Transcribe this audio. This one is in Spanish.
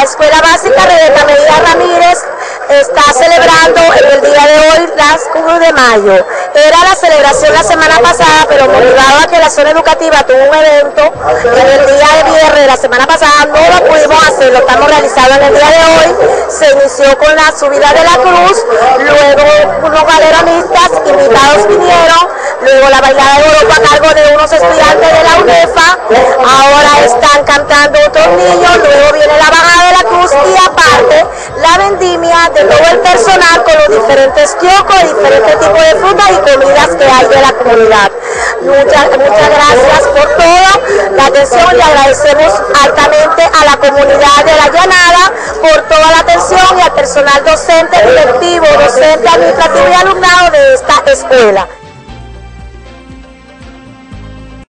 la Escuela Básica Rebeca Medina Ramírez está celebrando en el día de hoy las Cruz de Mayo. Era la celebración la semana pasada, pero motivado a que la zona educativa tuvo un evento en el día de viernes de la semana pasada, no lo pudimos hacer, lo estamos realizando en el día de hoy. Se inició con la subida de la cruz, luego unos galeronistas invitados vinieron, luego la bailada de Europa a cargo de unos estudiantes de la UNEFA, ahora están cantando otros niños, viene la bajada de la cruz y aparte la de todo el personal con los diferentes kioscos, diferentes tipos de frutas y comidas que hay de la comunidad. Muchas, muchas gracias por todo la atención y agradecemos altamente a la comunidad de la Llanada por toda la atención y al personal docente, directivo, docente, administrativo y alumnado de esta escuela.